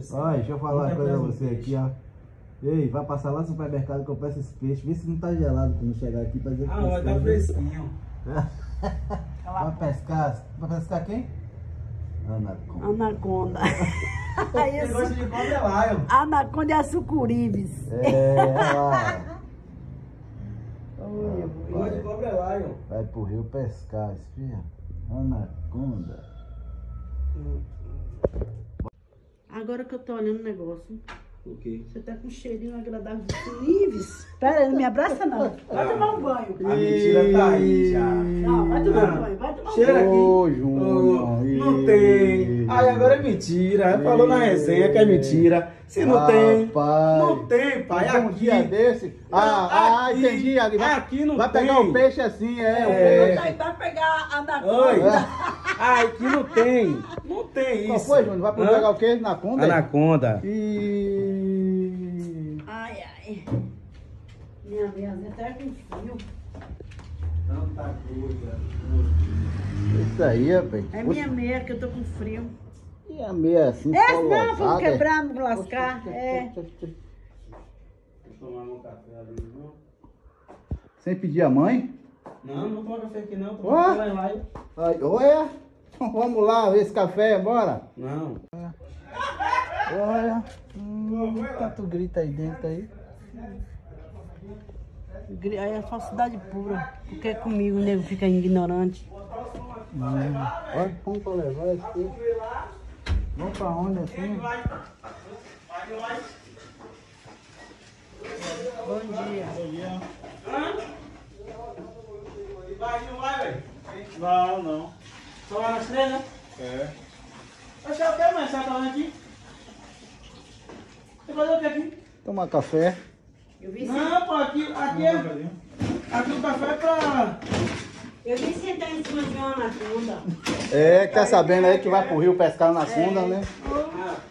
assim. Olha, deixa eu falar uma coisa pra você peixe. aqui, ó. Ei, vai passar lá no supermercado e comprar esses peixes. Vê se não tá gelado quando chegar aqui pra dizer que Ah, vai pescou, tá viu? fresquinho. Vai pescar. Vai pescar quem? Anaconda. Anaconda. Eu gosta de cobra é lion. Anaconda é sucuribes. É, olha lá. Ele gosta de cobra é lion. Vai pro rio pescar, espia. Anaconda. Agora que eu tô olhando o negócio, O quê? você tá com um cheirinho agradável de suíves. Pera, não me abraça não. Vai tomar um banho. A mentira tá aí já. Não, vai tomar um Ah. banho, vai tomar um Cheira banho. aqui. Ô, Júnior. Ô, não tem. Ai, agora é mentira. Falou na resenha que é mentira. Se não tem. Pai. Não tem, pai. Um Aqui. dia desse. Ah, ah, Aqui- entendi. Ali vai, aqui não vai tem. pegar o peixe assim, é. o É. peixe. Vai pegar a Oi. anaconda. Ai, aqui não tem. Não tem Qual isso. foi, Júnior? Vai pegar o quê? Na conda? Anaconda. E. Ai, ai. Minha minha até com frio. Tanta coisa. Isso aí, rapaz. É minha meia que eu tô com frio. E a meia assim, É, só não, vamos é? quebrar, vamos lascar. É. Vou tomar um café ali, viu? Sem pedir a mãe? Não, não vou tomar café aqui não. Tô tomando lá em live. Ai, olha. Vamos lá ver esse café, bora. Não. Olha. Hum, tanto grita aí dentro aí. Aí é falsidade pura. Porque é comigo o nego fica ignorante. Hum, olha, vamos pra levar peixe. Vamos pra onde assim? Bom dia. Vai, não vai, velho? Não, não. Só lá nas três, né? É. Você o que, mãe? Você tá falando aqui? Você fazer o que aqui? Tomar café. Não, pô, aqui, aqui, é, aqui o café é pra... eu vim sentar em cima de uma anaconda. É, que tá sabendo aí que vai pro rio pescar na funda, né?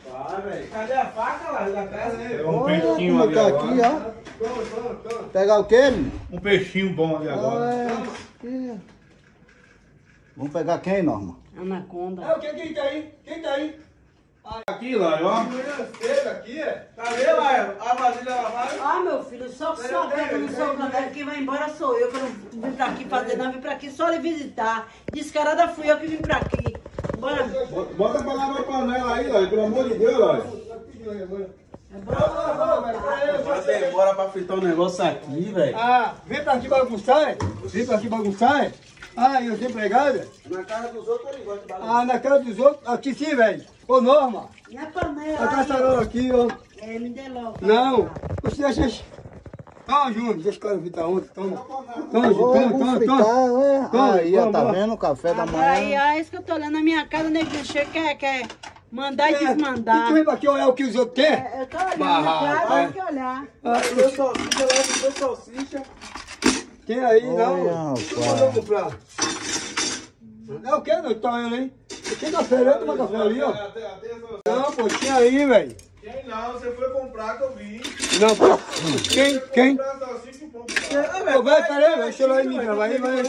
Rapaz, velho. Cadê a faca lá da casa? É um Olha peixinho ali tá aqui, ó. Pegar o quê, menino? Um peixinho bom ali agora. Aqui. Vamos pegar quem, Norma? Anaconda. É o que? Quem tá aí? Quem tá aí? Aqui, lá, ó. Cadê lá? A vasilha lavada? Ah, meu filho, só só que eu não sou caneta, quem vai embora sou eu, que eu não vim pra aqui fazer, não, vim pra aqui só lhe visitar. Descarada fui eu que vim pra aqui. Bora. Bota pra lavar a panela aí, ó. Pelo amor de Deus, ó. Agora demora pra fritar um negócio aqui, velho. Ah, vem pra aqui bagunçar, é? Vem pra aqui bagunçar, é? Ah, eu tenho empregado? Na casa dos outros ele gosta de balançar. Ah, na casa dos outros? Aqui sim, velho. Ô, Norma, Minha panela. a caçarola aqui, ó. É, me dê logo. Não, você deixa... Toma, Júnior, deixa o cara fritar ontem, toma. Toma, Júnior, toma, toma, toma. Aí, ó, tá vendo o café da Agora aí, manhã? ah, isso que eu tô olhando na minha casa, o nego chega quer, quer mandar e É, E tu desmandar. vem pra aqui olhar o que os outros querem? É, Eu tô olhando, claro, vai. tem que olhar. Ah, Dois salsicha, leva dois salsicha. Tem aí, Olha, não? Rapaz. mandou comprar. É o que, não? Tá vendo aí? Tem café ali, toma café ali, ó. Não, pô, tinha aí, velho. Quem não? Você foi comprar que eu vi. Não, pô. Quem? Quem? Ô, vai, peraí, vai, deixa eu lá em mim, vai, vai.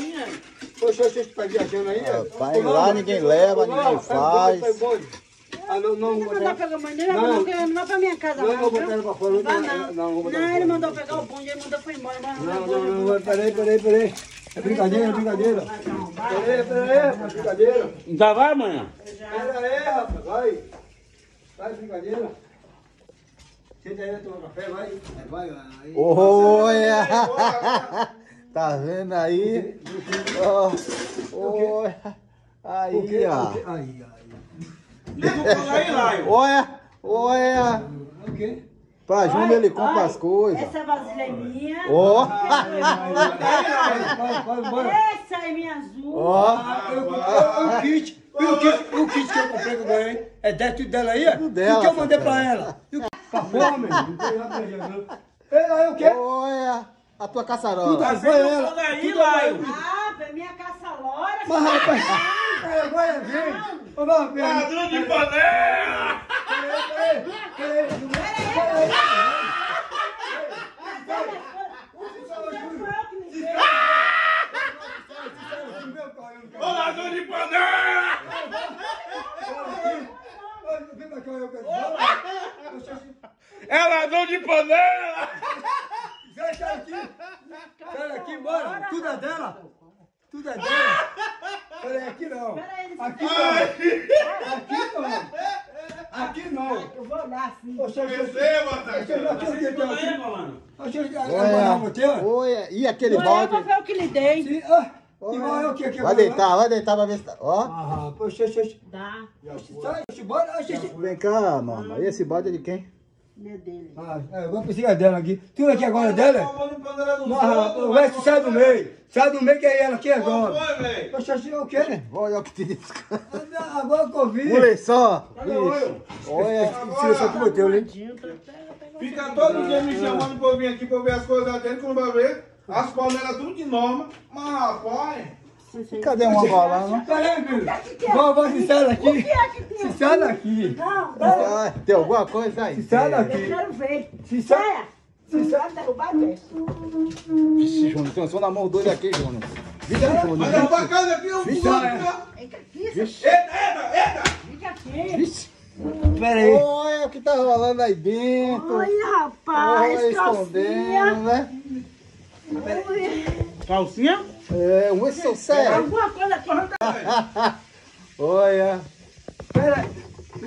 Poxa, deixa eu te pedir aquilo aí. Rapaz, Ô, lá não, ninguém leva, não, ninguém faz. Ah, não, não, Ele não. mandou pegar o banheiro, Não. não, não, não vai pra minha casa, Não, não. ele pra fora, Não não, não, não. ele mandou pegar o bonde, ele mandou foi embora. Não, não, não, não, peraí, peraí, peraí. É brincadeira, é brincadeira. Peraí, peraí, é brincadeira. Já vai amanhã? Peraí, rapaz, vai. Vai, brincadeira. Senta aí, toma café, vai. Vai, vai. Olha! Tá vendo aí? Olha! Aí, ó. Aí, aí. Liga o fogo aí, Laio. Olha! Olha! O quê? Pra Júnior ele compra as coisas. Essa vasilha é minha. Ó! Vai, vai, vai. Essa é minha azul. Ó! Ah, O kit, e o kit, o kit que eu comprei que eu ganhei, é dez tudo dela aí? é? Tudo E dela, o que eu mandei pra ela? E o pra fome? Não tem nada pra Jesus. Ei, aí o quê? Olha! A tua caçarola. Tudo Acende foi o ela. aí, Laio. Ah, é minha caça-lora. Mas rapaz, é, agora vem. Ô, não, peraí. Ladrão de panela! Peraí, peraí, peraí. Ô, ladrão de panela! É ladrão de panela! Sai, aqui. Sai daqui, bora. Tudo é dela. Tudo é dela. Peraí, aqui não. Peraí, Aqui não. Aqui não. Aqui não. Eu vou olhar assim. Oxe, oxe, oxe. Receba, Oxe, tá? oxe, oxe, oxe, oxe. Aí, falando. Oxe, oxe, agora eu vou ter. Olha, e aquele eu balde? ver o que lhe dei. Sim, ah, E vai o que aqui? Vai deitar, vai deitar pra ver se tá. Ó. Ah, oxe, oxe. Dá. Sai, oxe, oxe. Vem cá, mama. E esse balde é de quem? É dele. Ah, é, vamos precisar dela aqui. Tudo aqui agora é dela? Rapaz, vai, tu sai do meio. Sai do meio que é ela aqui agora. Foi, velho. Oxe, oxe, o quê? Olha o que te disse. Agora que eu vi. Olha só. Cadê o olho? Olha. Tira isso aqui, boteu, hein? Fica todo dia me chamando pra eu vir aqui pra eu ver as coisas dele, quando vai ver. As panelas tudo de norma. Mas, rapaz. Cadê uma bola? Não? Peraí, filho. Vamos, vamos, se sai O daqui. que é que tem? Se sai daqui. Não, não. Tem alguma coisa aí? Se sai Eu daqui. quero ver. Se sai. Se sai, derrubar mesmo. Vixe, Júnior, pensou na mão doida aqui, Júnior. Vixe, Júnior. Mas derrubar a casa aqui, eu Vixe, vou. é. Eita, Fica aqui, Vixe. eita, eita. fica aqui. Vixe. Peraí. Olha o que tá rolando aí dentro. Olha, rapaz, Olha, calcinha. escondendo, né? Olha, Calcinha? É, um esse seu sério. Alguma coisa aqui. Olha. Peraí.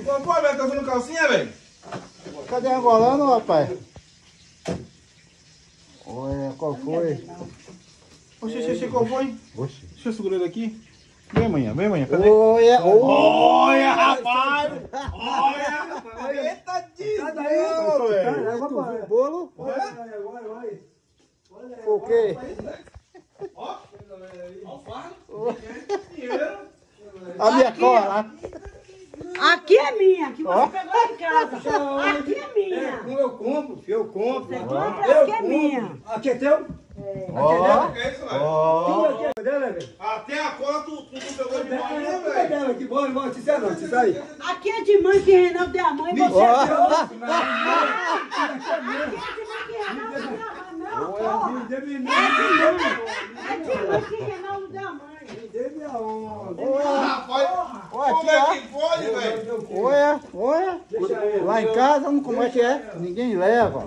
Qual foi, velho? Tá usando calcinha, velho? Cadê angolano, rapaz? Olha, qual foi? Oxe, oxe, oxe, qual foi? Oxe. Deixa eu segurar ele aqui. Vem amanhã, vem amanhã. Cadê? Olha, olha. Olha, rapaz! Olha! Eita, Sai daí, ô, velho. Bolo? Vai, vai, vai. O quê? Ó, ó o fardo. Dinheiro. A minha cola. Aqui é minha, que você Ó. pegou em casa. Aqui é É, minha. como eu compro, eu compro. Você compra, aqui é minha. Aqui é teu? Ó, é ó. É velho. Até a cola tu, tu, tu pegou de É, manhã, tudo é velho. dela aqui. Bora, bora. Se sai não, se sai. Aqui é de mãe que Reinaldo deu a mãe você Ó. deu. Aqui é de mãe que Reinaldo deu a mãe. Não, porra. É de mãe. É de mãe que Reinaldo deu a mãe. Me dê minha onda. Rapaz, aqui, é que pode, velho? Olha, olha. Lá em casa, como é que é? Ninguém leva.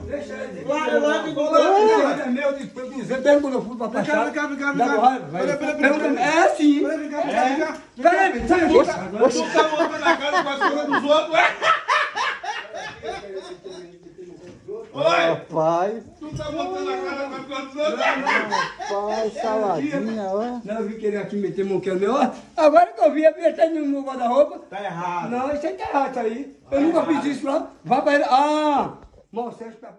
Lá, lá, lá, é meu de dizer, pergunta quando eu fui pra Vem cá, passar. vem cá, vem cá, vem cá. Peraí, peraí, peraí. É sim. Peraí, vem cá, vem cá, vem cá. Peraí, sai. Tu tá montando a casa com as coisas dos outros, é? Oi! Rapaz, Tu tá montando a as coisas dos outros? rapaz, saladinha, ó. Não, eu vim querer aqui meter mão que é meu. Ó, Agora que eu vi, a minha tá no meu guarda-roupa. Tá errado. Não, isso aí tá errado isso aí. Eu nunca fiz isso lá. Vai pra ele. Ah! Mão, Sérgio tá.